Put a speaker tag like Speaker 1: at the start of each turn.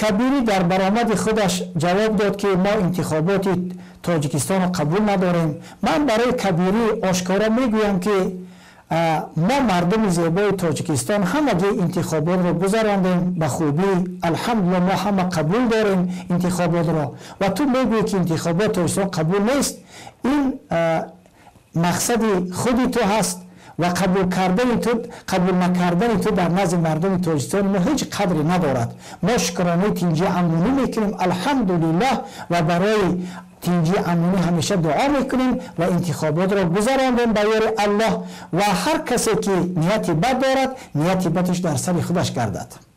Speaker 1: کبیری در برآمد خودش جواب داد که ما انتخابات تاجیکستان را قبول نداریم. من برای کبیری آشکارا می‌گویم که ما مردم زیبای تاجیکستان همگی انتخابات را گذراندیم به خوبی الحمدلله ما همه قبول داریم انتخابات را. و تو میگوی که انتخابات تاجیکستان قبول نیست. این مقصد خودی تو هست. و قبول کردن تو قبول نکردن تو در نزد مردم تاجیکستان ما هیچ قدری ندارد. ما شکرانه تینجی می‌کنیم. الحمدلله و برای تینجی امنی همیشه دعا می‌کنیم و انتخابات را گذراندیم به الله و هر کسی که نیتی بد دارد نیتی بدش در سر خودش گردد.